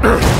Ugh.